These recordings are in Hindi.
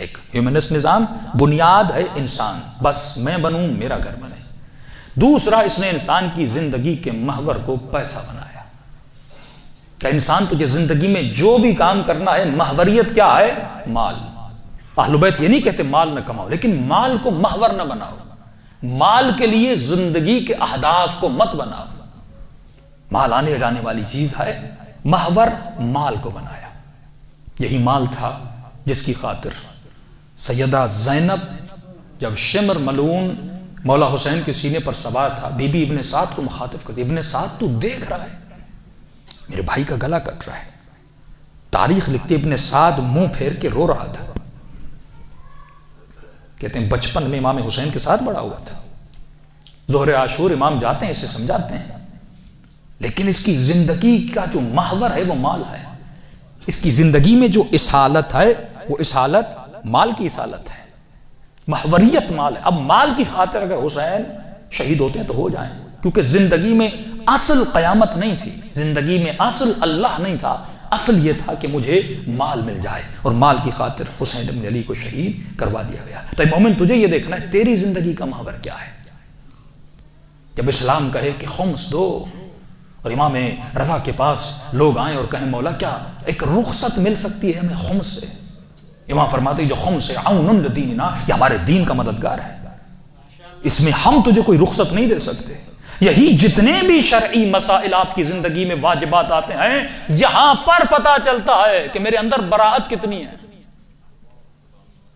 एक ह्यूमनिस्ट निज़ाम, बुनियाद है इंसान। बस मैं बनूं, मेरा घर बने। दूसरा, इसने इंसान की ज़िंदगी के महवर को पैसा बनाया। क्या इंसान तुझे ज़िंदगी में जो भी काम करना है, महवरियत क्या है? माल। आहलुबैत ये नहीं कहते माल न कमाओ, लेकिन माल को महवर ना बनाओ। माल के लिए ज़िंदगी के अहदाफ को मत बनाओ। माल आने जाने वाली चीज़ है। महवर माल को बनाया। यही माल था जिसकी खातिर सैदा जैनब, जब शिमर मलून मौला हुसैन के सीने पर सवार था, बीबी इबन साद को मुखातिब कर, इबन साद, तू देख रहा है, मेरे भाई का गला कट रहा है। तारीख लिखते इबन साद मुँह फेर के रो रहा था। कहते हैं, बचपन में इमाम हुसैन के साथ बड़ा हुआ था। जोहर आशूर इमाम जाते हैं, इसे समझाते हैं। लेकिन इसकी ज़िंदगी का जो महवर है, वो माल है। इसकी ज़िंदगी में जो इसालत है, वो इसालत माल की इसालत है। महवरियत माल है। अब माल की खातिर अगर हुसैन शहीद होते हैं तो हो जाए, क्योंकि ज़िंदगी में असल कयामत नहीं थी। ज़िंदगी में असल अल्लाह नहीं था। असल ये था कि मुझे माल मिल जाए और माल की खातिर हुसैन अली को शहीद करवा दिया गया। तो मोमिन, तुझे ये देखना है, तेरी ज़िंदगी का महवर क्या है? जब इस्लाम कहे कि खम्स दो और इमाम रफा के पास लोग आए और कहें, मौला, क्या एक रुखसत मिल सकती है हमें खुम से? इमाम फरमाते जो खुम से आउन दीन ना ये हमारे दीन का मददगार है। इसमें हम तुझे कोई रुखसत नहीं दे सकते। यही जितने भी शर्ई मसाइल आपकी ज़िंदगी में वाजिबात आते हैं, यहाँ पर पता चलता है कि मेरे अंदर बरात कितनी है।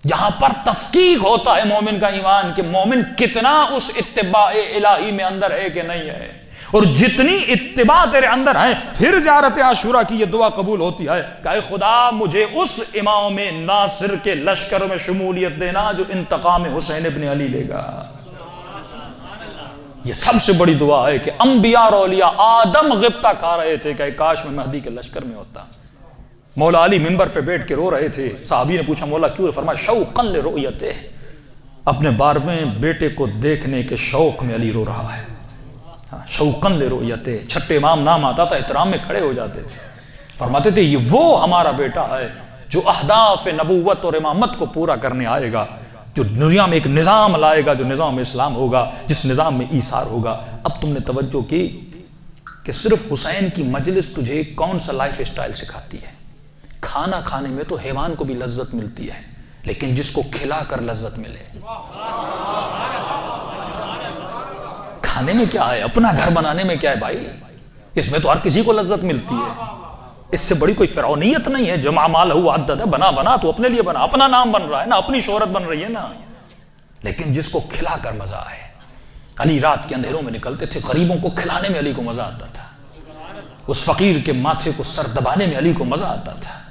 यहाँ पर तफकीक होता है मोमिन का ईमान कि मोमिन कितना उस इतबा इलाही में अंदर है कि नहीं है। और जितनी इत्तिबा तेरे अंदर है फिर ज्यारत आशूरा की यह दुआ कबूल होती है कहे खुदा मुझे उस इमाम नासिर के लश्कर में शमूलियत देना जो इंतकाम हुसैन इबन अली लेगा। ये सबसे बड़ी दुआ है कि अंबिया रौलिया आदम गिप्ता खा रहे थे कि काश में महदी के लश्कर में होता। मौला अली मिंबर पे बैठ के रो रहे थे। साहबी ने पूछा मौला क्यों? फरमा शौकन ले रोयते। अपने बारहवें बेटे को देखने के शौक में अली रो रहा हाँ, शौकन ले रोयते छठे इमाम नाम आता था, एहतराम में खड़े हो जाते थे। फरमाते थे, ये वो हमारा बेटा है, जो अहदाफ नबूवत और इमामत को पूरा करने आएगा, जो दुनिया में एक निज़ाम लाएगा, जो निज़ाम इस्लाम होगा, जिस निज़ाम में ईसार होगा। अब तुमने तवज्जो की कि सिर्फ़ हुसैन की मजलिस तुझे कौन सा लाइफ स्टाइल सिखाती है? खाना खाने में तो हैवान को भी लज्जत मिलती है, लेकिन जिसको खिलाकर लज्जत मिले खाने में क्या है? अपना घर बनाने में क्या है भाई? इसमें तो हर किसी को लज्जत मिलती है। इससे बड़ी कोई फिरौनीयत नहीं है। जमा माल हुआ है, बना बना तो अपने लिए बना। अपना नाम बन रहा है ना, अपनी शोहरत बन रही है ना। लेकिन जिसको खिलाकर मज़ा आए। अली रात के अंधेरों में निकलते थे, गरीबों को खिलाने में अली को मज़ा आता था। उस फकीर के माथे को सर दबाने में अली को मज़ा आता था।